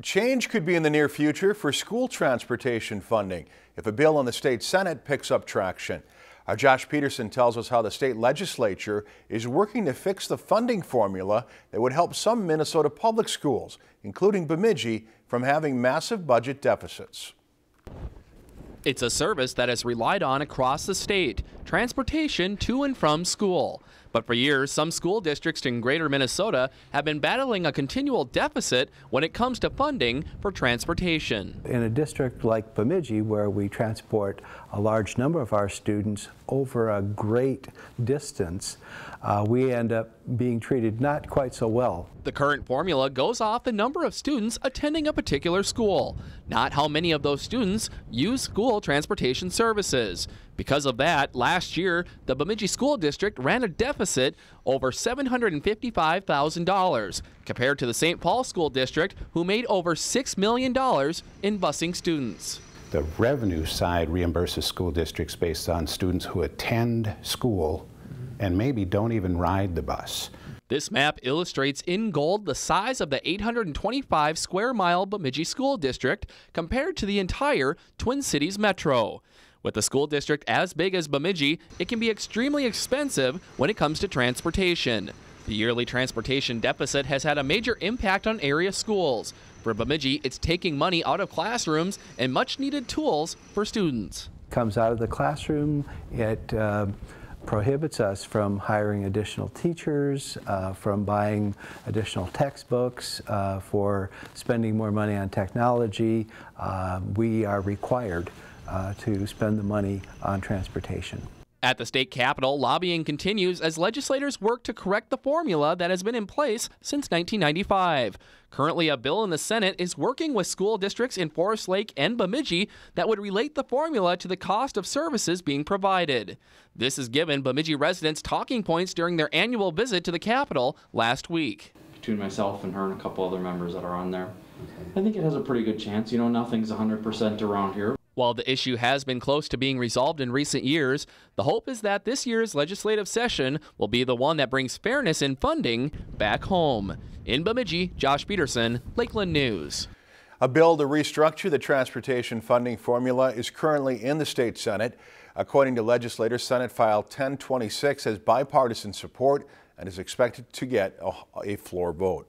Change could be in the near future for school transportation funding if a bill in the state Senate picks up traction. Our Josh Peterson tells us how the state legislature is working to fix the funding formula that would help some Minnesota public schools, including Bemidji, from having massive budget deficits. It's a service that is relied on across the state, transportation to and from school. But for years, some school districts in greater Minnesota have been battling a continual deficit when it comes to funding for transportation. In a district like Bemidji, where we transport a large number of our students over a great distance, uh, we end up being treated not quite so well. The current formula goes off the number of students attending a particular school, not how many of those students use school transportation services. Because of that, last year, the Bemidji School District ran a deficit over $755,000 compared to the St. Paul School District, who made over $6 million in busing students. The revenue side reimburses school districts based on students who attend school and maybe don't even ride the bus. This map illustrates in gold the size of the 825 square mile Bemidji School District compared to the entire Twin Cities Metro. With a school district as big as Bemidji, it can be extremely expensive when it comes to transportation. The yearly transportation deficit has had a major impact on area schools. For Bemidji, it's taking money out of classrooms and much needed tools for students. Comes out of the classroom, it uh, prohibits us from hiring additional teachers, uh, from buying additional textbooks, uh, for spending more money on technology. Uh, we are required uh, to spend the money on transportation. At the state capitol, lobbying continues as legislators work to correct the formula that has been in place since 1995. Currently, a bill in the Senate is working with school districts in Forest Lake and Bemidji that would relate the formula to the cost of services being provided. This has given Bemidji residents talking points during their annual visit to the Capitol last week. Between myself and her and a couple other members that are on there, I think it has a pretty good chance. You know, nothing's 100% around here. While the issue has been close to being resolved in recent years, the hope is that this year's legislative session will be the one that brings fairness in funding back home. In Bemidji, Josh Peterson, Lakeland News. A bill to restructure the transportation funding formula is currently in the state Senate. According to legislators, Senate File 1026 has bipartisan support and is expected to get a, a floor vote.